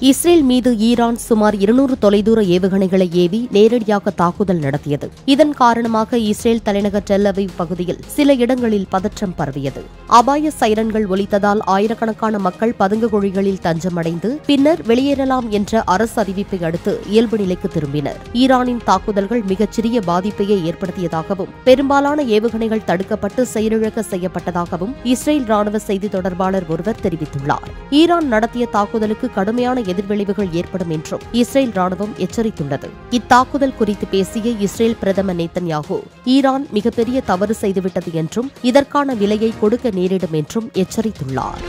Israel மீது Iran சுமார் இருநூறு தொலைதூர ஏவுகணைகளை ஏவி நேரடியாக தாக்குதல் நடத்தியது. இதன் காரணமாக இஸ்ரேல் தலைநகர் டெல்லவை பகுதியில் சில இடங்களில் பதற்றம் பரவியது. அபாய சைரன்கள் ஒலித்ததால் ஆயிரக்கணக்கான மக்கள் பதுங்கு குழிகளில் தஞ்சமடைந்து பின்னர் வெளியேறலாம் என்ற அரசு அறிவிப்பை அடுத்து இயல்பு நிலைக்கு திரும்பினர். ஈரானின் தாக்குதல்கள் மிகச்சிறிய பாதிப்பையே ஏற்படுத்தியதாகவும் பெரும்பாலான ஏவுகணைகள் தடுக்கப்பட்டு செயலிழக்க செய்யப்பட்டதாகவும் இஸ்ரேல் ராணுவ செய்தி தொடர்பாளர் ஒருவர் தெரிவித்துள்ளார். ஈரான் நடத்திய தாக்குதலுக்கு கடுமையான எதிர்விளைவுகள் ஏற்படும் என்றும் இஸ்ரேல் ராணுவம் எச்சரித்துள்ளது. இத்தாக்குதல் குறித்து பேசிய இஸ்ரேல் பிரதமர் நேத்தன்யாகு ஈரான் மிகப்பெரிய தவறு செய்துவிட்டது என்றும் இதற்கான விலையை கொடுக்க நேரிடும் என்றும் எச்சரித்துள்ளார்.